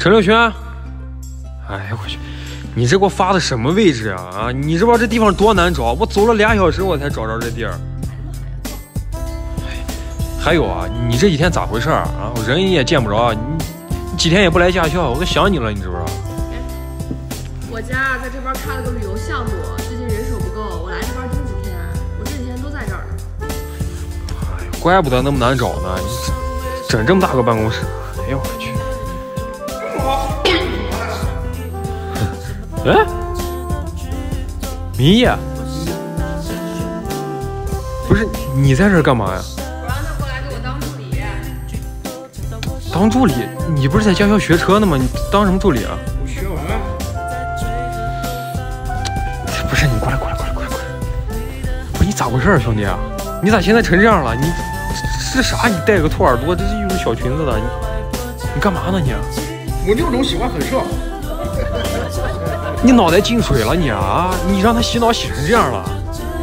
陈六轩，哎呀我去，你这给我发的什么位置啊？啊，你知不知道这地方多难找？我走了俩小时我才找着这地儿。还有啊，你这几天咋回事啊？我人也见不着，你你几天也不来驾校，我都想你了，你知不知道？我家在这边开了个旅游项目，最近人手不够，我来这边住几天。我这几天都在这儿呢。哎，怪不得那么难找呢，你整这么大个办公室，哎呦我去！哎，明夜，不是你在这儿干嘛呀？我让他过来给我当助理。当助理？你不是在驾校学车呢吗？你当什么助理啊？我学完了。不是你过来过来过来过来过来！不是你咋回事啊，兄弟啊？你咋现在成这样了？你这啥？你戴个兔耳朵，这是又是小裙子的，你你干嘛呢你？我六种喜欢很色。你脑袋进水了你啊！你让他洗脑洗成这样了，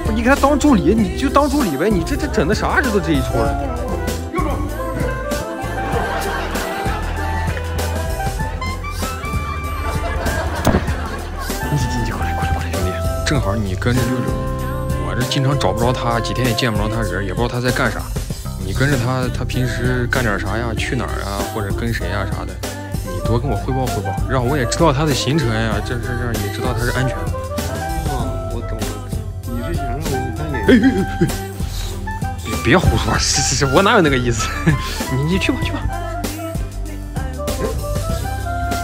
不你给他当助理，你就当助理呗。你这这整的啥？这都这一出了。六种。你你你过来过来过来，兄弟，正好你跟着六六，我这经常找不着他，几天也见不着他人，也不知道他在干啥。你跟着他，他平时干点啥呀？去哪儿啊？或者跟谁呀啥的？你多跟我汇报汇报，让我也知道他的行程呀。这这这也知道他是安全的。啊，我懂了。你是想让我当演哎哎哎哎！别别胡说，是是是，我哪有那个意思？你你去吧去吧。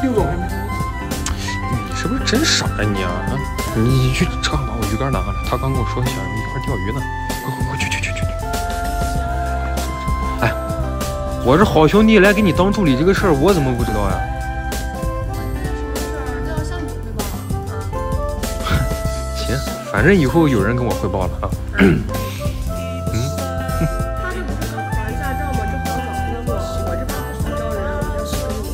六种还没。你是不是真傻呀你啊？啊你你去车上把我鱼竿拿过来，他刚跟我说想一块钓鱼呢。快快快去去去去去！哎，我这好兄弟来给你当助理这个事儿，我怎么不知道呀？反正以后有人跟我汇报了啊。他这不是刚考驾照吗？这好找工作，我这边不招人，我就跟你。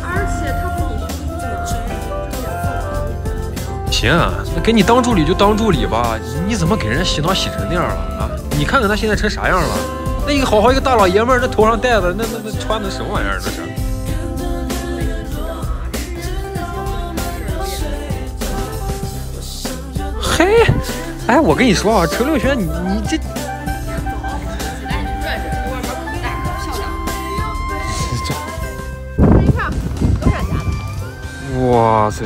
而且他不是你兄弟吗？这个两份。行，那给你当助理就当助理吧，你怎么给人洗脑洗成那样了啊？你看看他现在成啥样了？那一个好好一个大老爷们儿，那头上戴的那那那穿的什么玩意儿？那是？嘿，哎，我跟你说啊，陈六轩，你你这起来你去转转，这外面可大可漂亮。这一片都是俺家的。哇塞，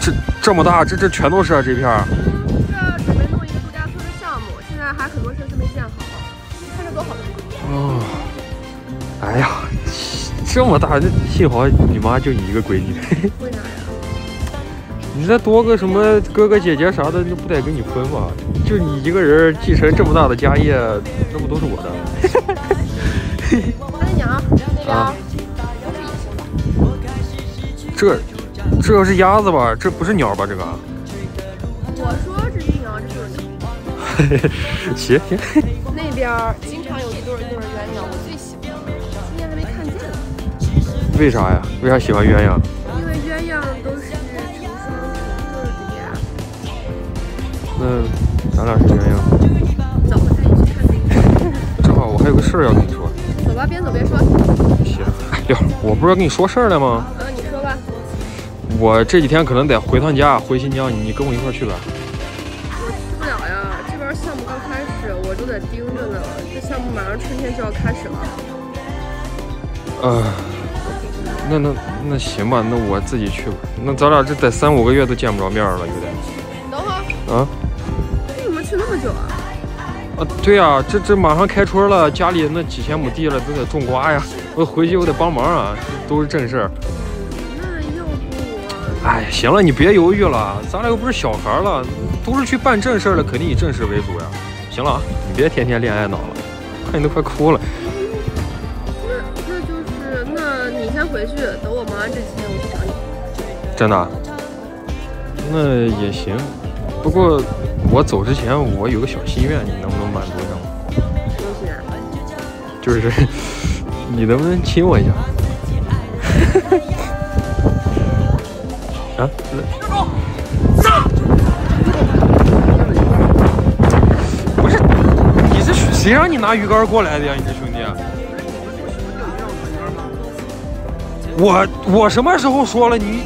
这这么大，这这全都是啊，这片儿。这准备弄一个度假村的项目，现在还很多设施没建好，你看这多好的地方。哦，哎呀，这么大，这幸好你妈就你一个闺女。为啥呀？你再多个什么哥哥姐姐啥的，那不得跟你分吗？就你一个人继承这么大的家业，那不都是我的？他的娘那边啊都是野生的。这这要是鸭子吧，这不是鸟吧？这个？我说这是鸟，这就是鸟。行行，那边经常有一对一对鸳鸯，我最喜欢，今年还没看见呢。为啥呀？为啥喜欢鸳鸯？那咱俩是鸳鸯。走，我带你去看电影。正好我还有个事儿要跟你说。走吧，边走边说。行，哎呦，我不是要跟你说事儿了吗？嗯，你说吧。我这几天可能得回趟家，回新疆，你跟我一块儿去呗。我去不了呀，这边项目刚开始，我都得盯着呢。这项目马上春天就要开始了。呃，那那那行吧，那我自己去吧。那咱俩这得三五个月都见不着面了，有点。等会儿，啊久啊？啊，对呀、这这马上开春了，家里那几千亩地了，都得种瓜呀。我回去我得帮忙啊，都是正事儿。那要不哎，行了，你别犹豫了，咱俩又不是小孩了，都是去办正事儿了，肯定以正事为主呀。行了啊，你别天天恋爱脑了，看你都快哭了。那那就是，那你先回去，等我忙完这几天我去找你。真的？那也行，不过我走之前我有个小心愿，你能不能满足一下我？就是 你能不能亲我一下？啊？不是，你这谁让你拿鱼竿过来的呀？你这兄弟？我我什么时候说了你？